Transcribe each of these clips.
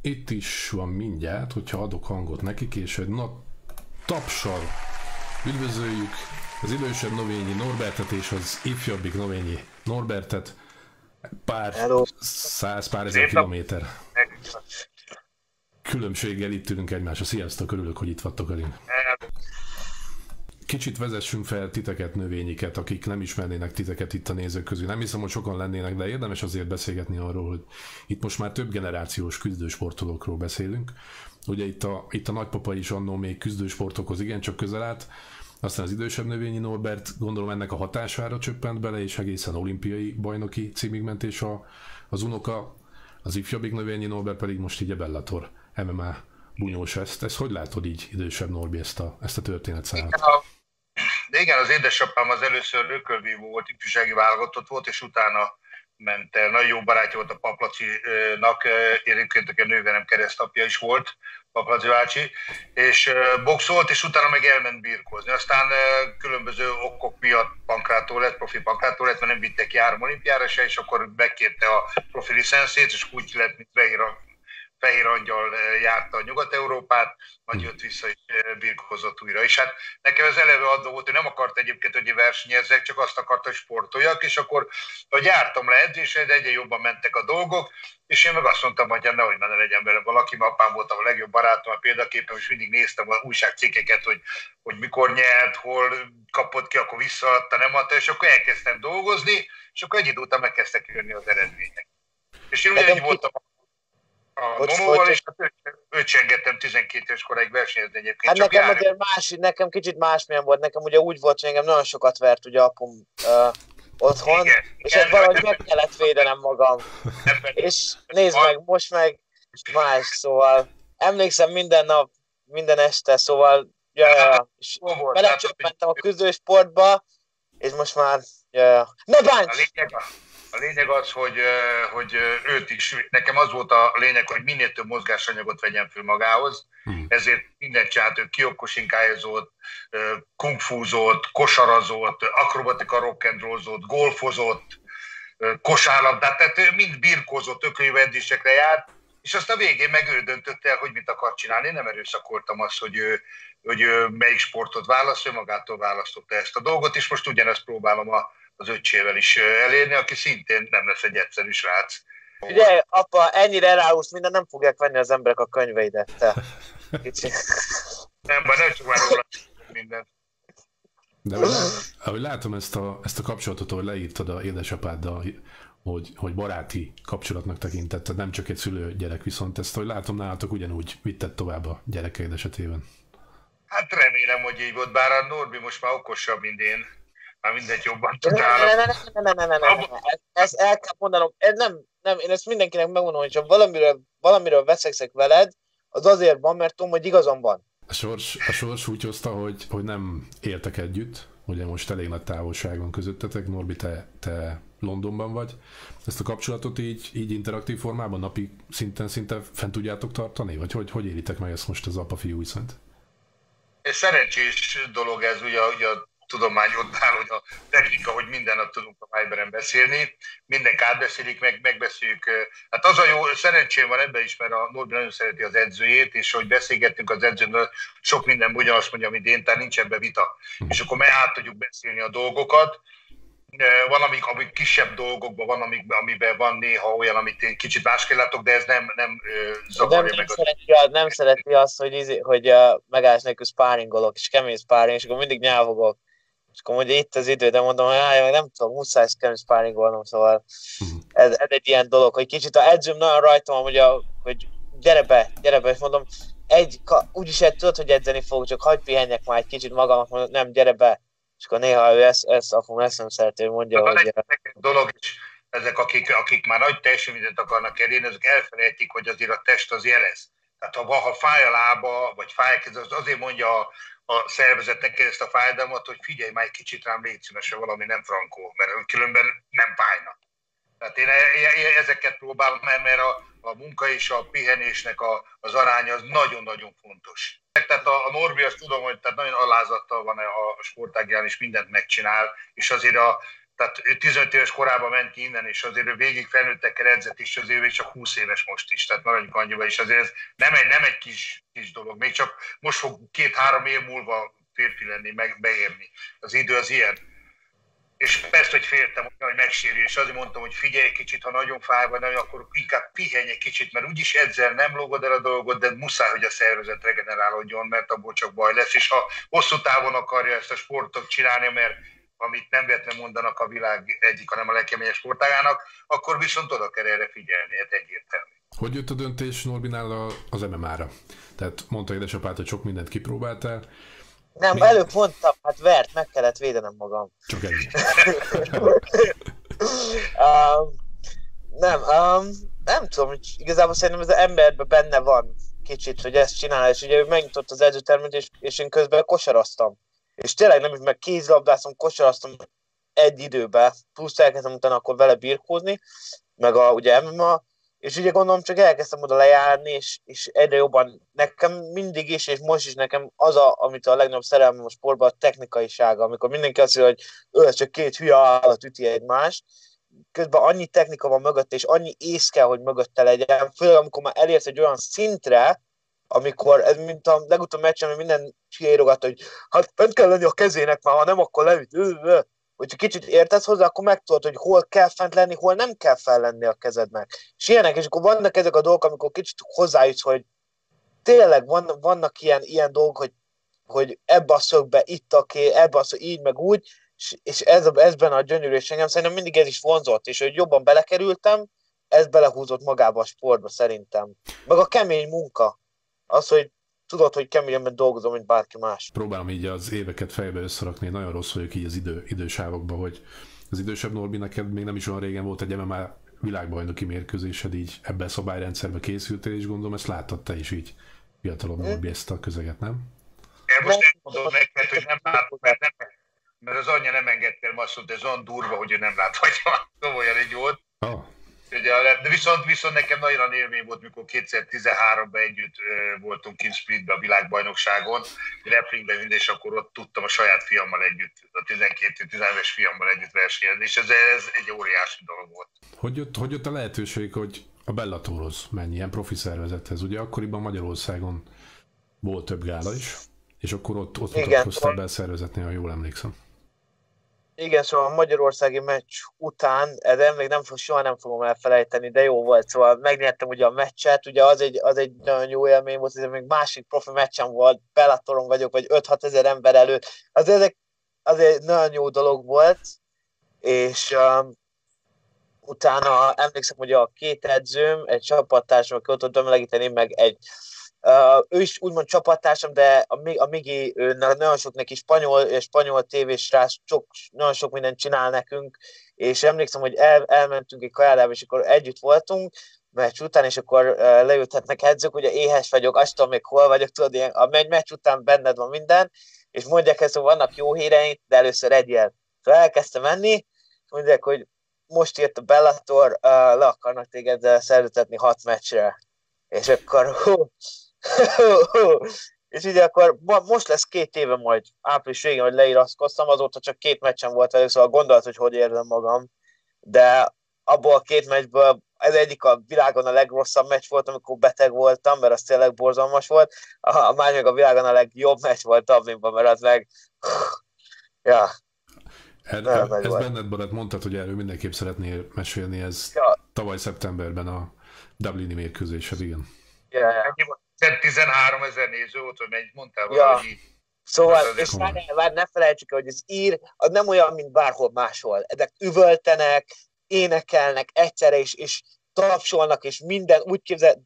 Itt is van mindjárt, hogyha adok hangot nekik, és egy na tapsal üdvözöljük az idősebb Novényi Norbertet és az ifjabbik Novényi Norbertet. Pár Hello. száz, pár ezer kilométer. Különbséggel itt ülünk egymásra. Sziasztok, örülök, hogy itt vagytok velünk. Kicsit vezessünk fel titeket, növényiket, akik nem ismernének titeket itt a nézők közül. Nem hiszem, hogy sokan lennének, de érdemes azért beszélgetni arról, hogy itt most már több generációs küzdősportolókról beszélünk. Ugye itt a, itt a nagypapa is annó még küzdősportokhoz igencsak közel állt, aztán az idősebb növényi Norbert gondolom ennek a hatására csöppent bele, és egészen olimpiai bajnoki címig ment, és a, az unoka, az ifjabbik növényi Norbert pedig most így a Bellator MMA bunyós ezt. Ezt hogy látod így idősebb Norbi ezt a, ezt a történetszámot? De igen, az édesapám az először rökölvívó volt, ifjúsági válogatott volt, és utána ment el. Nagyon jó barátja volt a Paplacinak, egyébként a nőverem keresztapja is volt, Paplaci bácsi, és boxolt, és utána meg elment birkózni. Aztán különböző okok miatt pankrátó lett, profi pankrátó lett, mert nem vittek ki három olimpiára se, és akkor megkérte a profi licenszét, és úgy lett, mint fehér angyal eh, járta Nyugat-Európát, majd jött vissza és eh, birkózott újra. És hát nekem ez eleve adó volt, hogy nem akart egyébként, hogy versenyezzek, csak azt akarta, hogy sportoljak, és akkor, hogy jártam le edzésre, de egyre jobban mentek a dolgok, és én meg azt mondtam, hogy hát nehogy ne legyen vele valaki, mert apám volt a legjobb barátom, a példaképpen, és mindig néztem a újságcikkeket, hogy, hogy mikor nyert, hol kapott ki, akkor visszaadta, nem adta, és akkor elkezdtem dolgozni, és akkor egy idő után megkezdtek jönni az eredmények. És én ugyanígy voltam a Monóval, és hát őt csengettem 12 éves koráig versenyezni egyébként. Hát nekem jár... azért más, nekem kicsit másmilyen volt. Nekem ugye úgy volt, hogy engem nagyon sokat vert ugye apum uh, otthon, igen, és igen, valahogy meg kellett védenem magam. és nézd meg, most meg más, szóval emlékszem minden nap, minden este, szóval ja, ja. és belecsöppentem a küzdősportba, és most már ja, ja. ne bánts! A lényeg, a lényeg az, hogy, hogy őt is, nekem az volt a lényeg, hogy minél több mozgásanyagot vegyen föl magához, hmm. ezért mindent csinált, ő kiokosinkájozott, kungfúzott, kosarazott, akrobatika rock'n'rollzott, golfozott, kosárlabdát, tehát mind birkózott, ökölvendésekre járt, és azt a végén meg ő döntött el, hogy mit akar csinálni. Én nem erőszakoltam azt, hogy ő, hogy ő melyik sportot választ, ő magától választotta ezt a dolgot, és most ugyanezt próbálom a, az öccsével is elérni, aki szintén nem lesz egy egyszerű srác. Ugye, apa, ennyire ráúsz minden, nem fogják venni az emberek a könyveidet, te. Kicsi. Nem, bár nem csak már róla minden. De ahogy látom ezt a, ezt a kapcsolatot, ahogy leírtad a édesapáddal, hogy, hogy baráti kapcsolatnak tekintetted, nem csak egy szülő-gyerek, viszont ezt, hogy látom nálatok ugyanúgy vitted tovább a gyerekeid esetében. Hát remélem, hogy így volt, bár a Norbi most már okosabb, mint én már mindegy jobban tudálom. Nem, nem, nem, nem, nem, nem, nem, ezt el kell mondanom, nem, nem, én ezt mindenkinek megmondom, hogy ha valamiről, valamiről veszekszek veled, az azért van, mert tudom, hogy igazam van. A sors, a sors úgy hozta, hogy, hogy nem éltek együtt, ugye most elég nagy távolság van közöttetek, Norbi, te, te Londonban vagy. Ezt a kapcsolatot így, így interaktív formában napi szinten szinte fent tudjátok tartani? Vagy hogy, hogy éritek meg ezt most az apa-fiú viszont? Szerencsés dolog ez, ugye, ugye a tudomány ott áll, hogy a technika, hogy minden nap tudunk a Viberen beszélni, mindenki átbeszélik, meg, megbeszéljük. Hát az a jó, szerencsém van ebben is, mert a Norbi nagyon szereti az edzőjét, és hogy beszélgettünk az edzőnől, sok minden ugyanazt mondja, mint én, tehát nincs ebben vita. És akkor meg át tudjuk beszélni a dolgokat, van, amik, amik kisebb dolgokban van, amik, amiben van néha olyan, amit én kicsit másképp látok, de ez nem, nem zavarja nem, meg. Nem szereti, nem szereti azt, hogy, izé, hogy uh, megállás nélkül sparringolok, és kemény sparring, és akkor mindig nyávogok. És akkor mondja, itt az idő, de mondom, hogy áj, nem tudom, muszáj kemény sparringolnom, szóval ez, ez, egy ilyen dolog, hogy kicsit a edzőm nagyon rajtam, hogy, a, hogy gyere be, gyere be, és mondom, egy, úgyis egy tudod, hogy edzeni fog, csak hagyd pihenjek már egy kicsit magamnak, mondom, nem, gyere be, és akkor néha ő ezt, ezt a ezt nem szerető, mondja, hát, hogy... Egy dolog is, ezek, akik, akik már nagy teljesítményt akarnak elérni, ezek elfelejtik, hogy azért a test az jelez. Tehát ha, ha fáj a lába, vagy fáj a az azért mondja a, a szervezetnek ezt a fájdalmat, hogy figyelj már egy kicsit rám, légy szíves, valami nem frankó, mert különben nem fájna. Tehát én, én ezeket próbálom, mert a, a munka és a pihenésnek a, az aránya az nagyon-nagyon fontos. Tehát a, a Norbi azt tudom, hogy tehát nagyon alázattal van a sportágján, és mindent megcsinál, és azért a, tehát ő 15 éves korában ment ki innen, és azért ő végig felnőttekkel edzett, és azért ő csak 20 éves most is, tehát maradjunk annyiba, és azért ez nem egy, nem egy kis, kis dolog, még csak most fog két-három év múlva férfi lenni, meg beérni. Az idő az ilyen. És persze, hogy féltem, hogy megsérül, és azért mondtam, hogy figyelj kicsit, ha nagyon fáj vagy nagyon, akkor inkább pihenj egy kicsit, mert úgyis edzel, nem lógod el a dolgot, de muszáj, hogy a szervezet regenerálódjon, mert abból csak baj lesz, és ha hosszú távon akarja ezt a sportot csinálni, mert amit nem véletlenül mondanak a világ egyik, hanem a legkeményebb sportágának, akkor viszont oda kell erre figyelni, ez egyértelmű. Hogy jött a döntés Norbinál az MMA-ra? Tehát mondta édesapát, hogy sok mindent kipróbáltál. Nem, Mi? előbb mondtam, hát vert, meg kellett védenem magam. Csak ennyi. um, nem, um, nem tudom, igazából szerintem az emberben benne van kicsit, hogy ezt csinál, és ugye ő megnyitott az edzőtermet, és, és én közben kosaraztam és tényleg nem is meg kézlabdáztam, kosaraztam egy időben, plusz elkezdtem utána akkor vele birkózni, meg a, ugye MMA, és ugye gondolom csak elkezdtem oda lejárni, és, és egyre jobban nekem mindig is, és most is nekem az, a, amit a legnagyobb szerelmem a sportban, a technikaisága, amikor mindenki azt mondja, hogy ő csak két hülye állat üti egymást, közben annyi technika van mögött, és annyi ész kell, hogy mögötte legyen, főleg amikor már elérsz egy olyan szintre, amikor, ez mint a legutóbb meccsen, minden sírogat, hogy hát fent kell lenni a kezének, már ha nem, akkor leüt. Hogyha kicsit értesz hozzá, akkor megtudod, hogy hol kell fent lenni, hol nem kell fel lenni a kezednek. És ilyenek, és akkor vannak ezek a dolgok, amikor kicsit hozzájutsz, hogy tényleg van, vannak ilyen, ilyen dolgok, hogy, hogy ebbe a szögbe, itt a ké, ebbe a szögbe, így meg úgy, és, és ez, ezben a gyönyörű, és engem szerintem mindig ez is vonzott, és hogy jobban belekerültem, ez belehúzott magába a sportba szerintem. Meg a kemény munka, az, hogy tudod, hogy keményebben dolgozom, mint bárki más. Próbálom így az éveket fejbe összerakni, nagyon rossz vagyok így az idő, idősávokban, hogy az idősebb Norbi neked még nem is olyan régen volt egy MMA világbajnoki mérkőzésed, így ebben a szabályrendszerbe készültél, és gondolom ezt láttad te is így fiatalabb Norbi ezt a közeget, nem? Én most nem mondom neked, hogy nem látom, mert, nem, mert az anyja nem engedte el, azt mondta, ez olyan durva, hogy ő nem láthatja. Komolyan egy volt. Oh. De viszont, viszont nekem nagyon nagy élmény volt, mikor 2013-ban együtt voltunk King Splitbe a világbajnokságon, replingben és akkor ott tudtam a saját fiammal együtt, a 12-13-es fiammal együtt versenyezni, és ez, ez egy óriási dolog volt. Hogy jött, hogy jött a lehetőség, hogy a Bellatorhoz menj, ilyen profi szervezethez? Ugye akkoriban Magyarországon volt több gála is, és akkor ott, ott mutatkoztál be szervezetnél, ha jól emlékszem. Igen, szóval a magyarországi meccs után, ez még nem fog, soha nem fogom elfelejteni, de jó volt, szóval megnyertem ugye a meccset, ugye az egy, az egy nagyon jó élmény volt, ez még másik profi meccsem volt, Bellatoron vagyok, vagy 5-6 ezer ember előtt, az ezek, az egy nagyon jó dolog volt, és um, utána emlékszem, hogy a két edzőm, egy csapattársam, aki ott tudtam melegíteni, meg egy Uh, ő is úgymond csapattársam, de a, a Migi nagyon sok neki spanyol, spanyol tévés rá, sok, nagyon sok mindent csinál nekünk, és emlékszem, hogy el, elmentünk egy kajádába, és akkor együtt voltunk, meccs után, és akkor uh, leültetnek edzők, ugye éhes vagyok, azt tudom még hol vagyok, tudod, ilyen, a meccs után benned van minden, és mondják ezt, hogy vannak jó híreink, de először egyel. Szóval elkezdtem menni, mondják, hogy most írt a Bellator, uh, le akarnak téged szervezetni hat meccsre. És akkor hú, és ugye akkor most lesz két éve majd április végén, hogy leíraszkoztam, azóta csak két meccsen volt velük, szóval gondolt, hogy hogy érzem magam, de abból a két meccsből ez egyik a világon a legrosszabb meccs volt, amikor beteg voltam, mert az tényleg borzalmas volt. A, a másik a világon a legjobb meccs volt Dublinban, mert az meg... ja. Ez, ez benned barát, mondtad, hogy erről mindenképp szeretnél mesélni, ez ja. tavaly szeptemberben a Dublini mérkőzésed, igen. Ja, ja. 13 ezer néző volt, hogy mennyit mondtál ja. valahogy Szóval, és már, már ne felejtsük hogy az ír az nem olyan, mint bárhol máshol. Ezek üvöltenek, énekelnek egyszerre, és, és tapsolnak, és minden úgy képzel,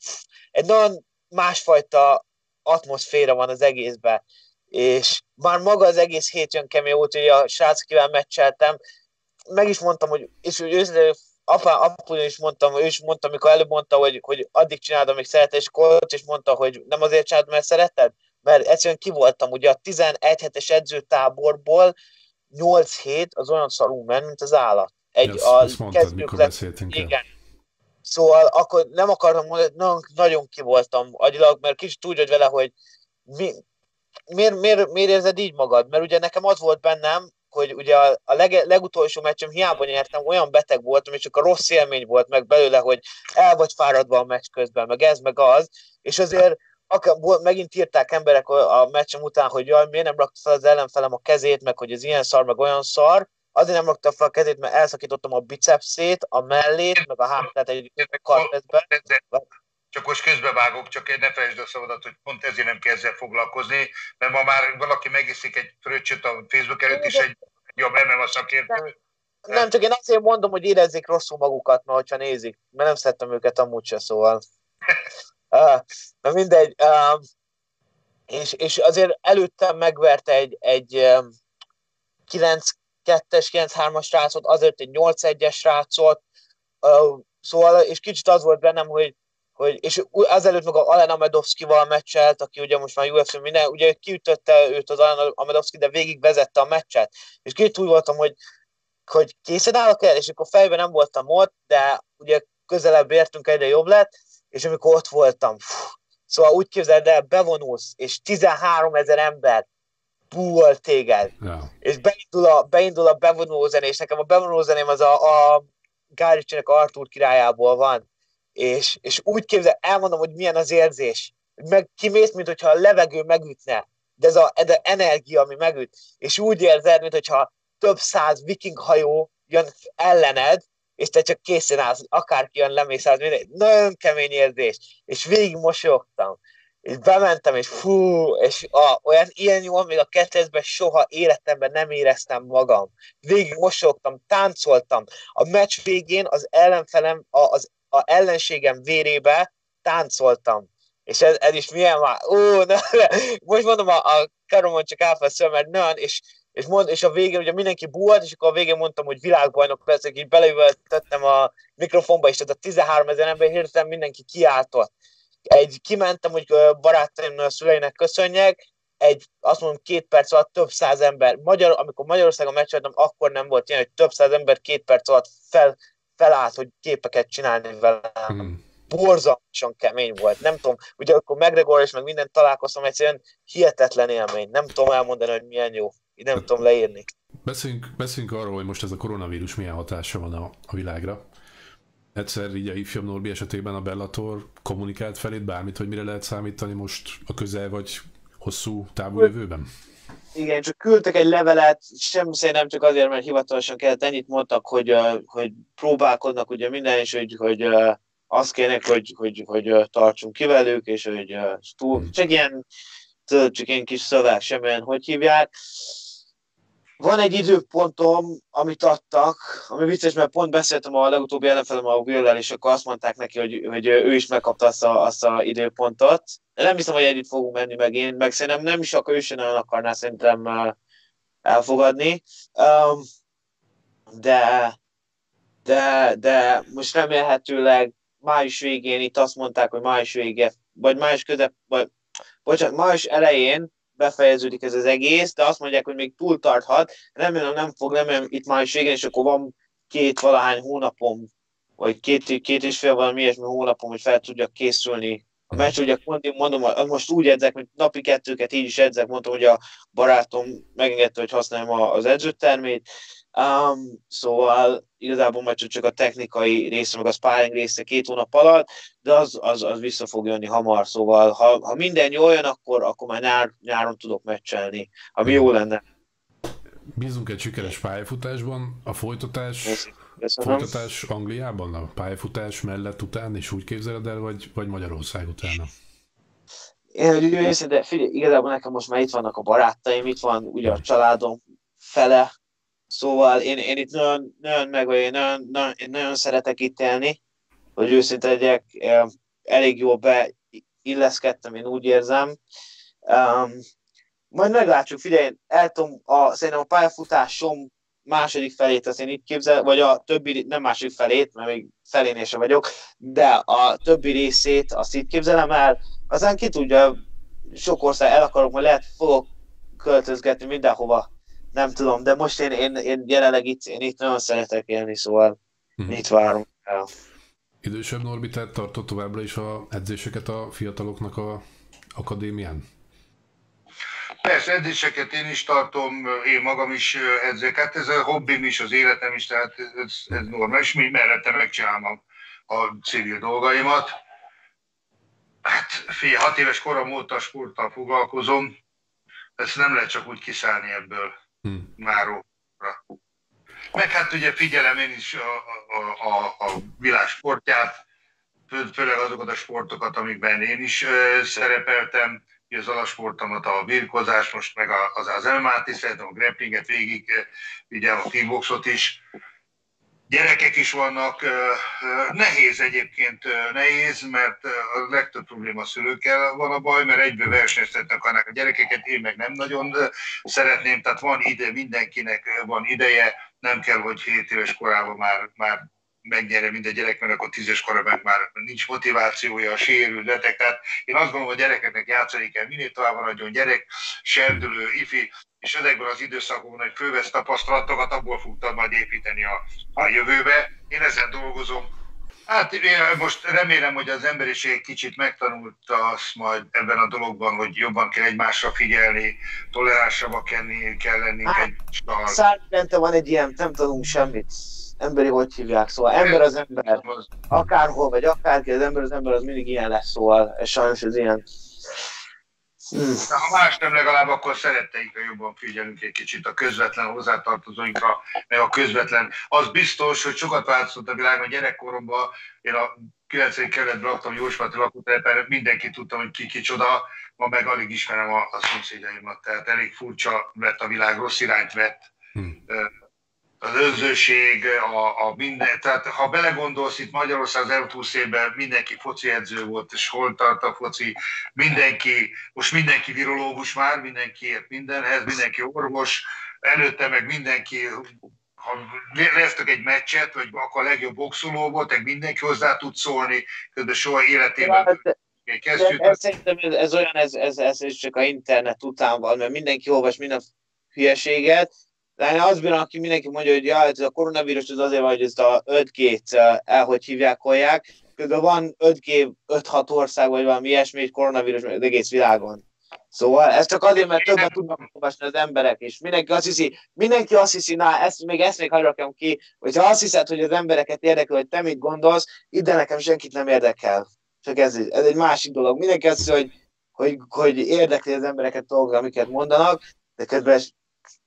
egy nagyon másfajta atmoszféra van az egészben. És már maga az egész hét jön kemény volt, hogy a srácokivel meccseltem, meg is mondtam, hogy, és hogy őszintén apa, apu is mondtam, ő is mondta, amikor előbb mondta, hogy, hogy addig csinálod, amíg szereted, és ott is mondta, hogy nem azért csinálod, mert szereted, mert egyszerűen ki voltam, ugye a 11 hetes edzőtáborból 8 hét az olyan szarú ment, mint az állat. Egy, ezt, a ezt mondtad, mikor lett, beszéltünk igen. El. Szóval akkor nem akartam mondani, nagyon, nagyon ki voltam agyilag, mert kicsit tudod vele, hogy mi, miért, miért, miért érzed így magad? Mert ugye nekem az volt bennem, hogy ugye a, a leg, legutolsó meccsem hiába nyertem, olyan beteg voltam, és csak a rossz élmény volt meg belőle, hogy el vagy fáradva a meccs közben, meg ez, meg az, és azért akár, megint írták emberek a meccsem után, hogy jaj, miért nem rakta fel az ellenfelem a kezét, meg hogy ez ilyen szar, meg olyan szar, azért nem rakta fel a kezét, mert elszakítottam a bicepszét, a mellét, meg a hátrát egy kartezbe. Csak most közbevágok, csak ne felejtsd a szavadat, hogy pont ezért nem kell ezzel foglalkozni, mert ma már valaki megiszik egy fröccsöt a Facebook előtt, és egy jobb nem a szakértő. Nem, csak én azért mondom, hogy érezzék rosszul magukat, mert hogyha nézik, mert nem szerettem őket amúgy se, szóval. Na mindegy. És, és azért előttem megverte egy, egy 9 2-es, 9-3-as srácot, azért egy 8-1-es srácot, szóval, és kicsit az volt bennem, hogy, hogy és azelőtt meg a Alen Amedovskival meccselt, aki ugye most már UFC minden, ugye kiütötte őt az Alen Amedovski, de végig vezette a meccset, és kicsit úgy voltam, hogy, hogy készen állok el, és akkor fejben nem voltam ott, de ugye közelebb értünk, egyre jobb lett, és amikor ott voltam, fú, szóval úgy képzeld el, bevonulsz, és 13 ezer ember búval téged, yeah. és beindul a, beindul a bevonuló zenés, nekem a bevonuló zeném az a, a Gáricsének Artur királyából van, és, és úgy képzel, elmondom, hogy milyen az érzés, meg kimész, mint hogyha a levegő megütne, de ez a, a energia, ami megüt, és úgy érzed, mint hogyha több száz viking hajó jön ellened, és te csak készen állsz, akárki jön, lemész át, nagyon kemény érzés, és végig mosolyogtam, és bementem, és fú, és a, olyan ilyen jól még a kettesben soha életemben nem éreztem magam. Végig mosolyogtam, táncoltam. A meccs végén az ellenfelem, a, az a ellenségem vérébe táncoltam. És ez, ez is milyen már, ó, ne, most mondom, a, a karomon csak elfeszül, mert nagyon, és és, mond, és a végén ugye mindenki búlt, és akkor a végén mondtam, hogy világbajnok leszek, így beleüvöltöttem a mikrofonba, és tehát a 13 ezer ember hirtelen mindenki kiáltott. Egy, kimentem, hogy barátaimnak, a szüleinek köszönjek, egy, azt mondom, két perc alatt több száz ember. Magyar, amikor Magyarországon meccseltem, akkor nem volt ilyen, hogy több száz ember két perc alatt fel, felállt, hogy képeket csinálni velem. Hmm. Borzalmasan kemény volt. Nem tudom, ugye akkor McGregor és meg minden találkoztam, egyszerűen hihetetlen élmény. Nem tudom elmondani, hogy milyen jó. Így nem tudom leírni. Beszéljünk, beszéljünk arról, hogy most ez a koronavírus milyen hatása van a, a világra. Egyszer így a ifjabb Norbi esetében a Bellator kommunikált felét bármit, hogy mire lehet számítani most a közel vagy hosszú távú jövőben? Igen, csak küldtek egy levelet, semmi nem csak azért, mert hivatalosan kellett ennyit mondtak, hogy, hogy próbálkodnak ugye minden, és hogy, hogy azt kérnek, hogy, hogy, hogy tartsunk ki velük, és hogy túl, csak ilyen, csak ilyen kis szöveg, semmilyen, hogy hívják. Van egy időpontom, amit adtak, ami vicces, mert pont beszéltem a legutóbbi ellenfelem a will és akkor azt mondták neki, hogy, hogy ő is megkapta azt a, azt a időpontot. Nem hiszem, hogy együtt fogunk menni meg én, meg szerintem nem is akkor ő sem nagyon akarná szerintem elfogadni. Um, de, de, de most remélhetőleg május végén itt azt mondták, hogy május vége, vagy május közep, vagy bocsánat, május elején befejeződik ez az egész, de azt mondják, hogy még túl tarthat. Remélem nem fog, remélem itt már is végén, és akkor van két valahány hónapom, vagy két, két és fél valami ilyesmi hónapom, hogy fel tudjak készülni a meccs, ugye mondom, most úgy edzek, hogy napi kettőket így is edzek, mondtam, hogy a barátom megengedte, hogy használjam az edzőtermét, Um, szóval igazából majd csak a technikai része, meg a sparring része két hónap alatt, de az, az, az vissza fog jönni hamar, szóval ha, ha minden jól jön, akkor, akkor már nyár, nyáron tudok meccselni, ami jó lenne. Bízunk egy sikeres pályafutásban, a folytatás, Köszönöm. Folytatás Angliában, a pályafutás mellett után, és úgy képzeled el, vagy, vagy Magyarország utána? Én, hogy őszinte, figyelj, igazából nekem most már itt vannak a barátaim, itt van ugye a családom fele, Szóval én, én itt nagyon, nagyon meg vagy, én nagyon, nagyon, én nagyon szeretek itt élni, hogy őszinte legyek, elég jól beilleszkedtem, én úgy érzem. Um, majd meglátjuk, figyelj, el tudom, a, szerintem a pályafutásom második felét azt én itt képzel, vagy a többi, nem második felét, mert még felénél sem vagyok, de a többi részét azt itt képzelem el, aztán ki tudja, sok ország el akarok, majd lehet fogok költözgetni mindenhova nem tudom, de most én, én, én jelenleg itt, én itt nagyon szeretek élni, szóval hmm. itt várom el. Idősebb Norbi, tehát tartott továbbra is a edzéseket a fiataloknak a akadémián? Persze, edzéseket én is tartom, én magam is edzek, hát ez a hobbim is, az életem is, tehát ez, ez normális, mi mellette megcsinálom a, a civil dolgaimat. Hát fél, hat éves korom óta sporttal foglalkozom, ezt nem lehet csak úgy kiszállni ebből hmm. máróra. Meg hát ugye figyelem én is a, a, a, a világ sportját, fő, főleg azokat a sportokat, amikben én is ö, szerepeltem, az alasportomat, a birkozás, most meg az, az is szeretem, a grapplinget végig, ugye a kickboxot is. Gyerekek is vannak, nehéz egyébként, nehéz, mert a legtöbb probléma a szülőkkel van a baj, mert egyből versenyeztetnek akarnak a gyerekeket, én meg nem nagyon szeretném, tehát van ide, mindenkinek van ideje, nem kell, hogy 7 éves korában már, már megnyerje minden gyerek, mert akkor tízes korában már nincs motivációja, sérül, beteg. Tehát én azt gondolom, hogy a gyerekeknek játszani kell, minél tovább maradjon gyerek, serdülő, ifi, és ezekben az időszakokban, hogy fővesz tapasztalatokat, abból fogtad majd építeni a, a jövőbe. Én ezen dolgozom. Hát én most remélem, hogy az emberiség kicsit megtanulta azt majd ebben a dologban, hogy jobban kell egymásra figyelni, toleránsabbak kell lenni hát, egymással. Szállítente van egy ilyen, nem tudunk semmit emberi hogy hívják, szóval ember az ember, akárhol vagy akárki, az ember az ember az mindig ilyen lesz, szóval és sajnos ez ilyen. Hmm. Ha más nem legalább, akkor szeretteinkre jobban figyelünk egy kicsit a közvetlen hozzátartozóinkra, meg a közvetlen. Az biztos, hogy sokat változott a világ, a gyerekkoromban én a 90 kerületben laktam Jósmati lakótelepen, mindenki tudtam, hogy ki kicsoda, ma meg alig ismerem a, a szomszédjaimat, tehát elég furcsa lett a világ, rossz irányt vett. Hmm az önzőség, a, a minden, tehát ha belegondolsz, itt Magyarország az elmúlt 20 évben mindenki foci edző volt, és hol tart a foci, mindenki, most mindenki virológus már, mindenki ért mindenhez, mindenki orvos, előtte meg mindenki ha lesztek egy meccset, vagy akkor a legjobb boxoló volt, meg mindenki hozzá tud szólni, közben soha életében kezdjük. Ez, szerintem ez, ez olyan, ez, ez, ez, csak a internet után van, mert mindenki olvas minden hülyeséget, én az bírom, aki mindenki mondja, hogy ja, ez a koronavírus az azért van, hogy ezt a 5G-t el, hogy hívják, holják. Közben van 5G 5-6 ország, vagy valami ilyesmi, egy koronavírus az egész világon. Szóval ez csak azért, mert többet tudnak olvasni az emberek is. Mindenki azt hiszi, mindenki azt hiszi, na, ezt, még ezt még hagyrakjam ki, hogyha azt hiszed, hogy az embereket érdekel, hogy te mit gondolsz, ide nekem senkit nem érdekel. Csak ez, ez egy másik dolog. Mindenki azt hiszi, hogy, hogy, hogy érdekli az embereket dolgok, amiket mondanak, de közben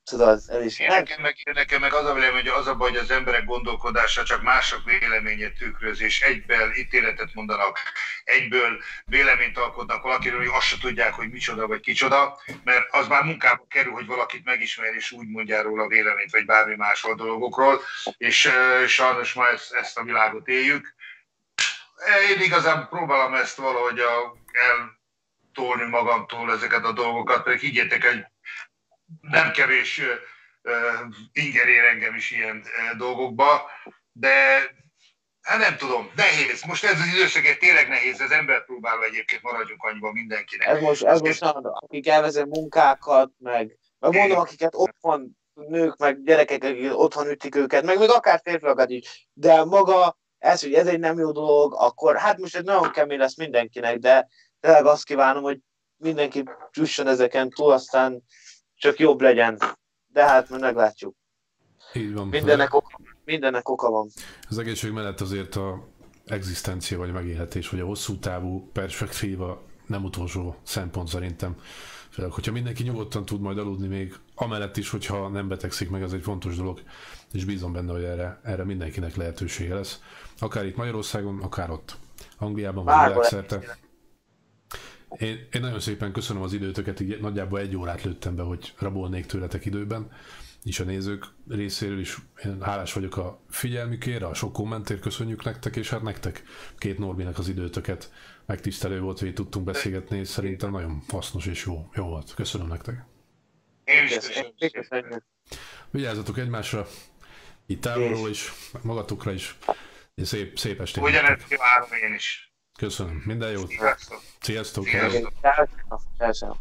tudod, el is. Én nekem meg, nekem meg az a vélemény, hogy az a baj, hogy az emberek gondolkodása csak mások véleményét tükröz, és egyből ítéletet mondanak, egyből véleményt alkotnak valakiről, hogy azt se tudják, hogy micsoda vagy kicsoda, mert az már munkába kerül, hogy valakit megismer, és úgy mondja róla véleményt, vagy bármi más dolgokról, és uh, sajnos ma ezt, ezt a világot éljük. Én igazán próbálom ezt valahogy a, eltolni magamtól ezeket a dolgokat, pedig higgyétek, hogy nem kevés inger ér engem is ilyen dolgokba, de hát nem tudom, nehéz. Most ez az időszak tényleg nehéz, az ember próbálva egyébként maradjunk annyiban mindenkinek. Ez most, ez most nem, akik elvezet munkákat, meg, meg mondom, akiket otthon nők, meg gyerekek, akik otthon ütik őket, meg még akár férfiakat is, de maga ez, hogy ez egy nem jó dolog, akkor hát most ez nagyon kemény lesz mindenkinek, de tényleg azt kívánom, hogy mindenki jusson ezeken túl, aztán csak jobb legyen. De hát majd meglátjuk. Így van. Mindennek oka, mindennek oka van. Az egészség mellett azért a egzisztencia vagy megélhetés, vagy a hosszú távú perspektíva nem utolsó szempont szerintem. Főleg, hogyha mindenki nyugodtan tud majd aludni még, amellett is, hogyha nem betegszik meg, az egy fontos dolog, és bízom benne, hogy erre, erre mindenkinek lehetősége lesz. Akár itt Magyarországon, akár ott Angliában, vagy világszerte. Én, én nagyon szépen köszönöm az időtöket, így nagyjából egy órát lőttem be, hogy rabolnék tőletek időben, és a nézők részéről is én hálás vagyok a figyelmükért, a sok kommentért köszönjük nektek, és hát nektek két Norbinek az időtöket megtisztelő volt, hogy tudtunk beszélgetni, és szerintem nagyon hasznos és jó, jó volt. Köszönöm nektek. Én is köszönöm. Vigyázzatok egymásra, itt távolról is, magatokra is. Szép, szép estét. Ugyanezt kívánom én is. Köszönöm, minden jót. Sziasztok. Sziasztok. Sziasztok. Sziasztok.